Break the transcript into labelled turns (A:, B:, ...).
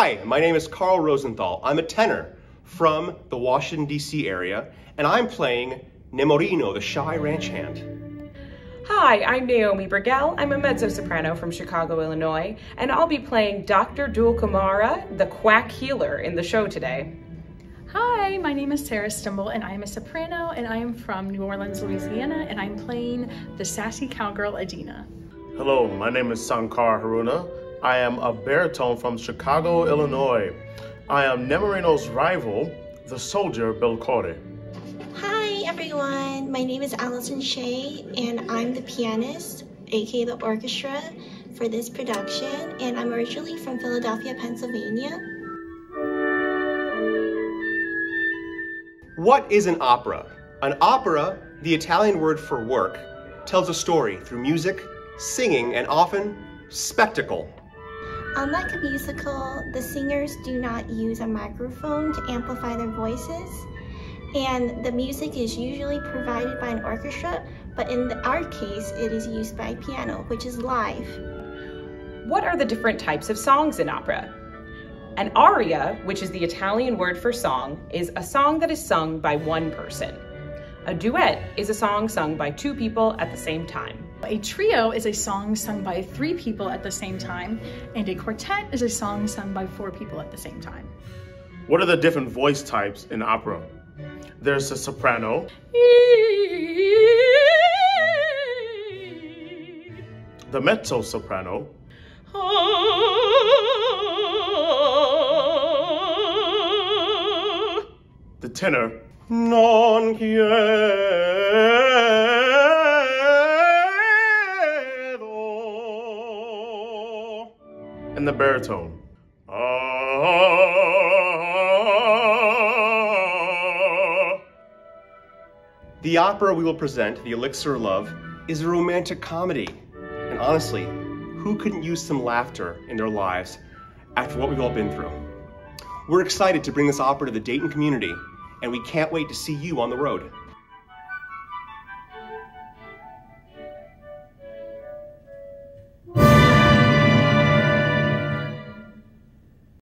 A: my name is Carl Rosenthal. I'm a tenor from the Washington, D.C. area, and I'm playing Nemorino, the shy ranch hand.
B: Hi, I'm Naomi Brigel. I'm a mezzo-soprano from Chicago, Illinois, and I'll be playing Dr. Dulcamara, the quack healer, in the show today.
C: Hi, my name is Sarah Stumble, and I am a soprano, and I am from New Orleans, Louisiana, and I'm playing the sassy cowgirl Adina.
D: Hello, my name is Sankar Haruna. I am a baritone from Chicago, Illinois. I am Nemorino's rival, the soldier Bill Belcore.
E: Hi everyone, my name is Allison Shea and I'm the pianist, aka the orchestra, for this production and I'm originally from Philadelphia, Pennsylvania.
A: What is an opera? An opera, the Italian word for work, tells a story through music, singing, and often spectacle.
E: Unlike a musical, the singers do not use a microphone to amplify their voices, and the music is usually provided by an orchestra, but in our case, it is used by piano, which is live.
B: What are the different types of songs in opera? An aria, which is the Italian word for song, is a song that is sung by one person. A duet is a song sung by two people at the same time.
C: A trio is a song sung by three people at the same time, and a quartet is a song sung by four people at the same time.
D: What are the different voice types in opera? There's a soprano, the mezzo soprano, the tenor,
A: Non
D: and the baritone. Ah.
A: The opera we will present, The Elixir of Love, is a romantic comedy. And honestly, who couldn't use some laughter in their lives after what we've all been through? We're excited to bring this opera to the Dayton community, and we can't wait to see you on the road.